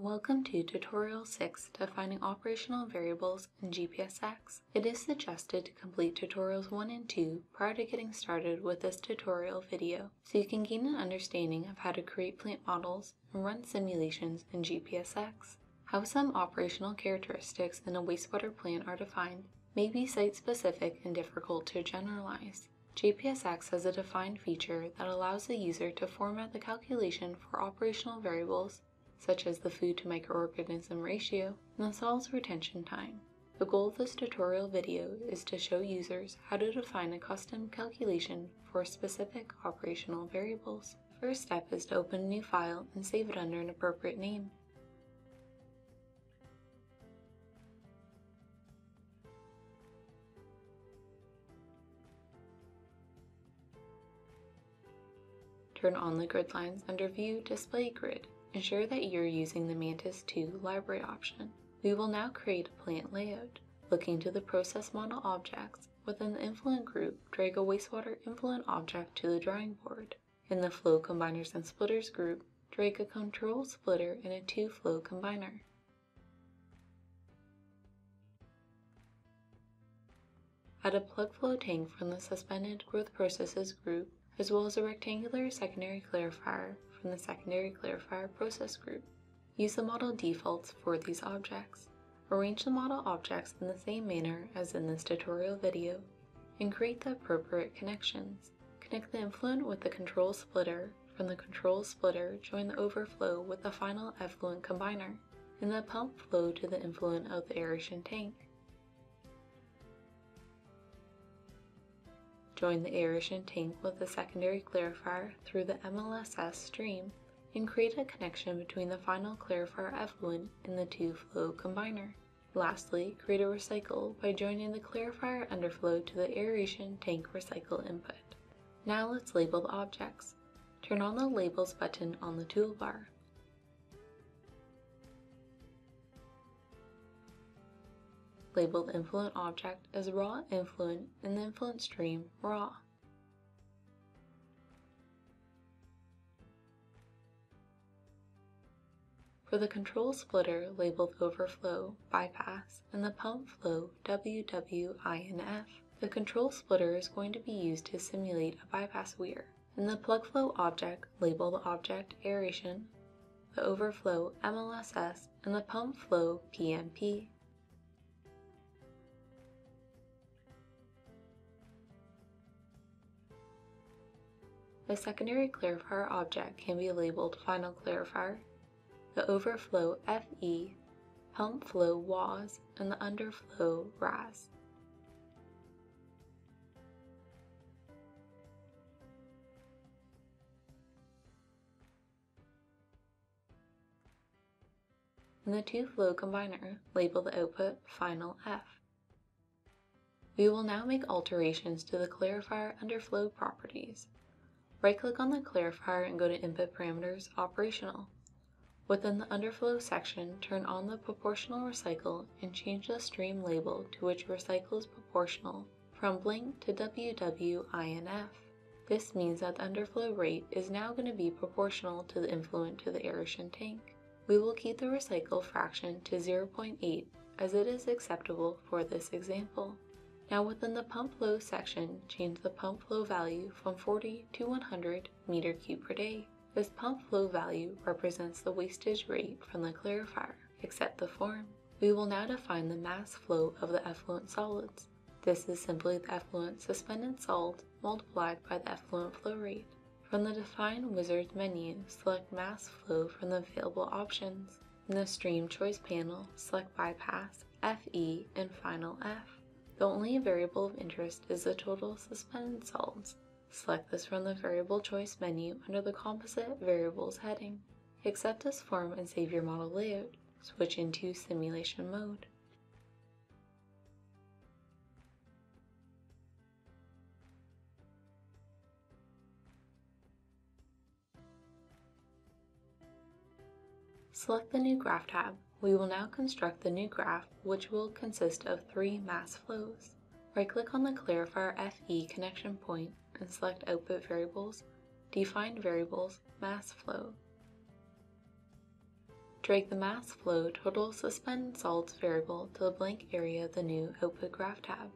Welcome to Tutorial 6 Defining Operational Variables in GPSX. It is suggested to complete Tutorials 1 and 2 prior to getting started with this tutorial video so you can gain an understanding of how to create plant models and run simulations in GPSX. How some operational characteristics in a wastewater plant are defined may be site-specific and difficult to generalize. GPSX has a defined feature that allows the user to format the calculation for operational variables such as the food to microorganism ratio and the solids retention time. The goal of this tutorial video is to show users how to define a custom calculation for specific operational variables. First step is to open a new file and save it under an appropriate name. Turn on the grid lines under View Display Grid Ensure that you're using the Mantis 2 library option. We will now create a plant layout. Looking to the process model objects, within the influent group, drag a wastewater influent object to the drawing board. In the flow combiners and splitters group, drag a control splitter and a two flow combiner. Add a plug flow tank from the suspended growth processes group, as well as a rectangular secondary clarifier from the secondary clarifier process group. Use the model defaults for these objects. Arrange the model objects in the same manner as in this tutorial video, and create the appropriate connections. Connect the influent with the control splitter. From the control splitter, join the overflow with the final effluent combiner, and the pump flow to the influent of the aeration tank. Join the aeration tank with the secondary clarifier through the MLSS stream and create a connection between the final clarifier effluent and the two flow combiner. Lastly, create a recycle by joining the clarifier underflow to the aeration tank recycle input. Now let's label the objects. Turn on the Labels button on the toolbar. Label the influent object as raw influent and the influent stream raw. For the control splitter, label the overflow bypass and the pump flow WWINF. The control splitter is going to be used to simulate a bypass weir. In the plug flow object, label the object aeration, the overflow MLSS, and the pump flow PMP. The secondary clarifier object can be labeled final clarifier, the overflow FE, pump flow WAS, and the underflow RAS. In the two-flow combiner, label the output final F. We will now make alterations to the clarifier underflow properties. Right-click on the clarifier and go to Input Parameters, Operational. Within the Underflow section, turn on the Proportional Recycle and change the stream label to which recycle is proportional from blank to WWINF. This means that the underflow rate is now going to be proportional to the influent to the aeration tank. We will keep the recycle fraction to 0.8 as it is acceptable for this example. Now within the pump flow section, change the pump flow value from 40 to 100 meter cube per day. This pump flow value represents the wastage rate from the clarifier. Accept the form. We will now define the mass flow of the effluent solids. This is simply the effluent suspended solids multiplied by the effluent flow rate. From the Define Wizard menu, select Mass Flow from the available options. In the Stream Choice panel, select Bypass, FE, and Final F. The only variable of interest is the total suspended solids. Select this from the Variable Choice menu under the Composite Variables heading. Accept this form and save your model layout. Switch into Simulation mode. Select the New Graph tab we will now construct the new graph, which will consist of three mass flows. Right-click on the clarifier FE connection point and select Output Variables, Defined Variables, Mass Flow. Drag the mass flow total suspended solids variable to the blank area of the new Output Graph tab.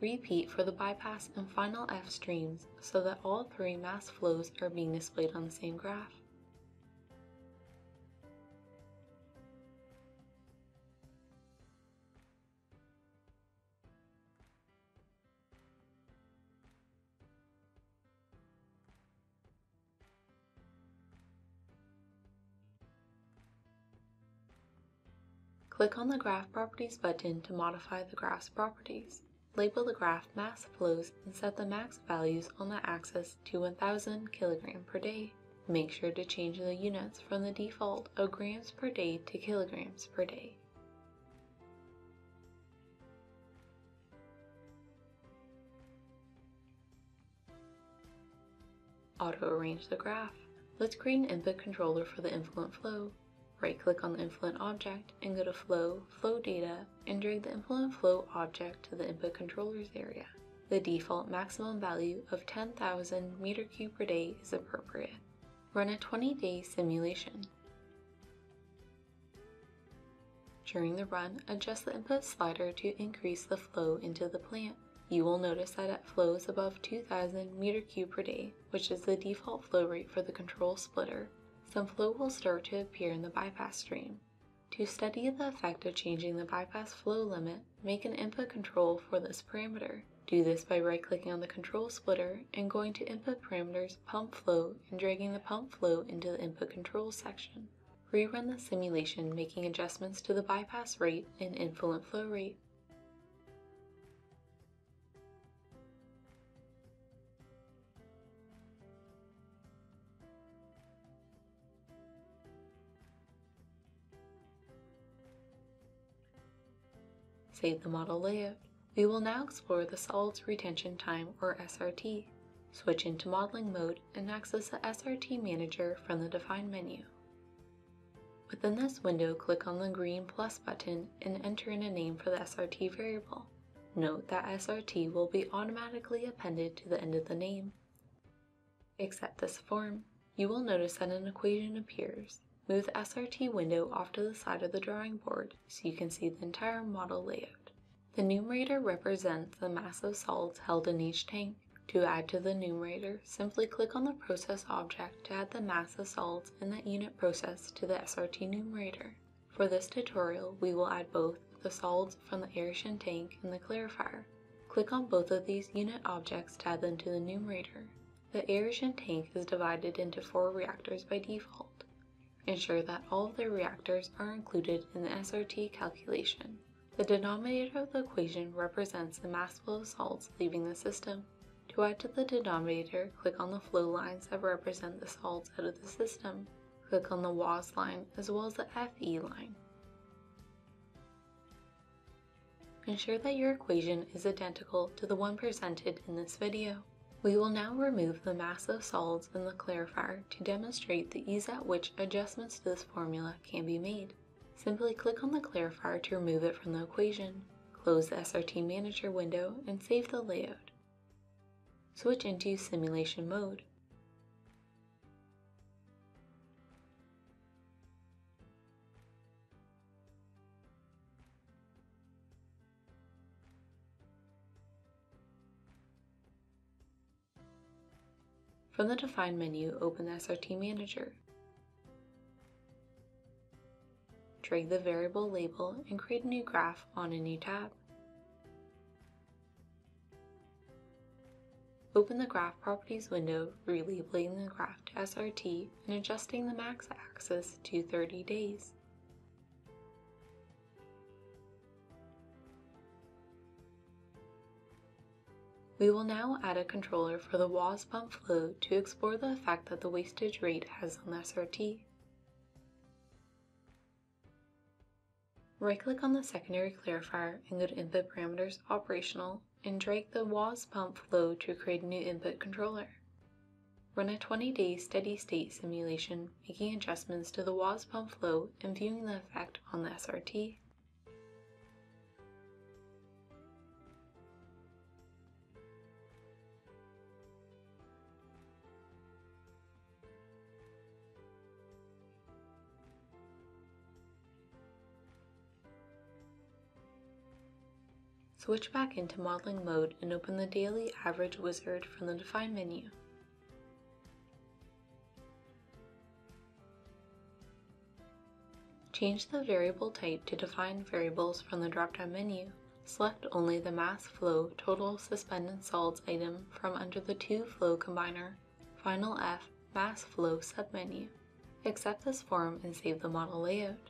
Repeat for the bypass and final F streams so that all three mass flows are being displayed on the same graph. Click on the Graph Properties button to modify the graph's properties. Label the graph mass flows and set the max values on the axis to 1000 kg per day. Make sure to change the units from the default of grams per day to kilograms per day. Auto-arrange the graph. Let's create an input controller for the influent flow. Right click on the influent object and go to Flow, Flow Data, and drag the influent flow object to the input controllers area. The default maximum value of 10,000 meter cube per day is appropriate. Run a 20-day simulation. During the run, adjust the input slider to increase the flow into the plant. You will notice that it flows above 2000 meter cube per day, which is the default flow rate for the control splitter, some flow will start to appear in the bypass stream. To study the effect of changing the bypass flow limit, make an input control for this parameter. Do this by right-clicking on the control splitter and going to Input Parameters Pump Flow and dragging the pump flow into the Input Controls section. Rerun the simulation making adjustments to the bypass rate and influent flow rate. Save the model layout. We will now explore the solids retention time or SRT. Switch into modeling mode and access the SRT manager from the define menu. Within this window, click on the green plus button and enter in a name for the SRT variable. Note that SRT will be automatically appended to the end of the name. Accept this form. You will notice that an equation appears. Move the SRT window off to the side of the drawing board so you can see the entire model layout. The numerator represents the mass of solids held in each tank. To add to the numerator, simply click on the process object to add the mass of solids in that unit process to the SRT numerator. For this tutorial, we will add both the solids from the aeration tank and the clarifier. Click on both of these unit objects to add them to the numerator. The aeration tank is divided into four reactors by default. Ensure that all of the reactors are included in the SRT calculation. The denominator of the equation represents the mass flow of solids leaving the system. To add to the denominator, click on the flow lines that represent the solids out of the system. Click on the WAS line as well as the FE line. Ensure that your equation is identical to the one presented in this video. We will now remove the mass of solids in the clarifier to demonstrate the ease at which adjustments to this formula can be made. Simply click on the clarifier to remove it from the equation. Close the SRT Manager window and save the layout. Switch into simulation mode. From the Define menu, open the SRT Manager. Drag the variable label and create a new graph on a new tab. Open the Graph Properties window, relabeling the graph to SRT and adjusting the max axis to 30 days. We will now add a controller for the WAS pump flow to explore the effect that the wastage rate has on the SRT. Right-click on the secondary clarifier and go to Input Parameters Operational and drag the WAS pump flow to create a new input controller. Run a 20-day steady-state simulation, making adjustments to the WAS pump flow and viewing the effect on the SRT. Switch back into modeling mode and open the daily average wizard from the define menu. Change the variable type to define variables from the drop-down menu. Select only the mass flow total suspended solids item from under the two flow combiner, final F mass flow submenu. Accept this form and save the model layout.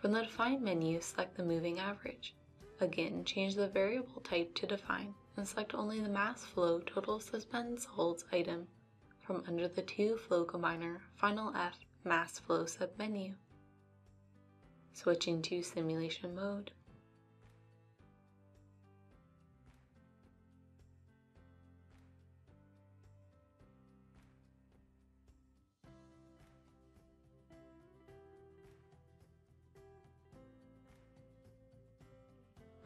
From the Define menu, select the moving average. Again, change the variable type to define and select only the mass flow total suspended solids item from under the two flow combiner final F mass flow submenu. Switching to simulation mode.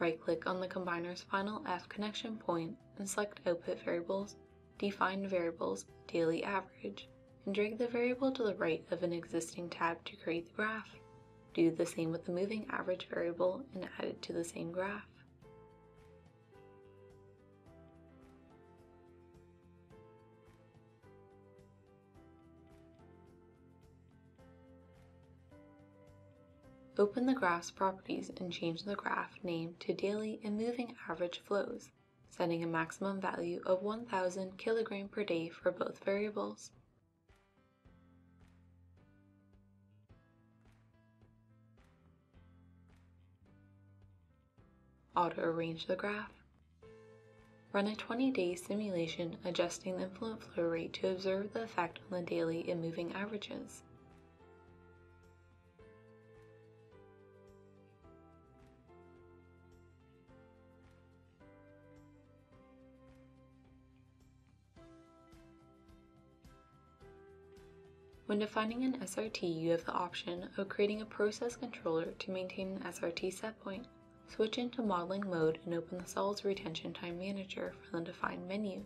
Right-click on the combiner's final F connection point and select Output Variables, Define Variables, Daily Average, and drag the variable to the right of an existing tab to create the graph. Do the same with the moving average variable and add it to the same graph. Open the graph's properties and change the graph name to daily and moving average flows, setting a maximum value of 1000 kg per day for both variables. Auto-arrange the graph. Run a 20-day simulation adjusting the influent flow rate to observe the effect on the daily and moving averages. When defining an SRT, you have the option of creating a process controller to maintain an SRT set point. Switch into modeling mode and open the Solids Retention Time Manager from the Define menu.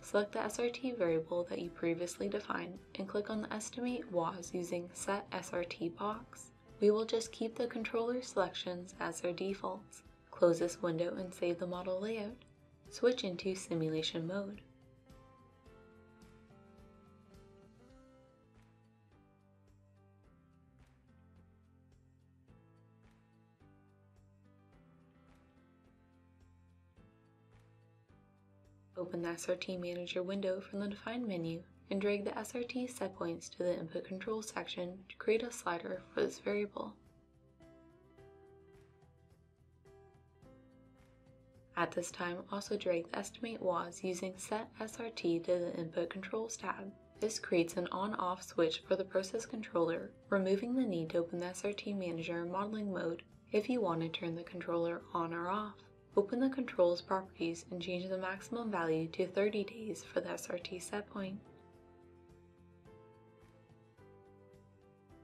Select the SRT variable that you previously defined and click on the Estimate WAS using Set SRT box. We will just keep the controller selections as their defaults. Close this window and save the model layout. Switch into simulation mode. Open the SRT Manager window from the Define menu and drag the SRT setpoints to the Input Control section to create a slider for this variable. At this time, also drag the Estimate WAS using Set SRT to the Input Controls tab. This creates an on-off switch for the process controller, removing the need to open the SRT Manager in modeling mode if you want to turn the controller on or off. Open the controls properties and change the maximum value to 30 days for the SRT set point.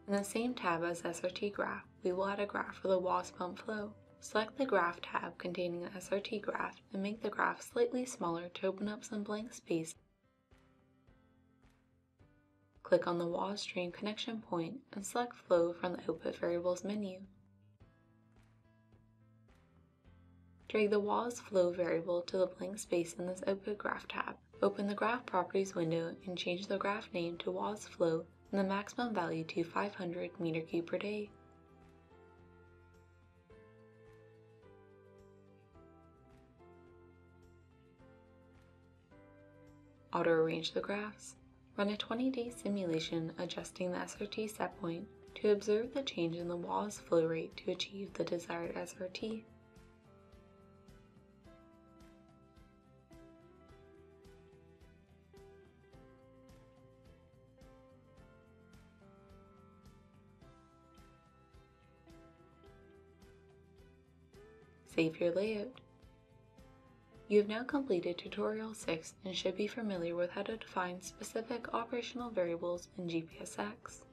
In the same tab as SRT graph, we will add a graph for the WAS pump flow. Select the Graph tab containing the SRT graph and make the graph slightly smaller to open up some blank space. Click on the WAS stream connection point and select Flow from the Output Variables menu. Drag the WAS flow variable to the blank space in this Output Graph tab. Open the Graph Properties window and change the graph name to WAS flow and the maximum value to 500 meter cube per day. Auto-arrange the graphs. Run a 20-day simulation adjusting the SRT set point to observe the change in the WAS flow rate to achieve the desired SRT. Save your layout. You have now completed tutorial 6 and should be familiar with how to define specific operational variables in GPSX.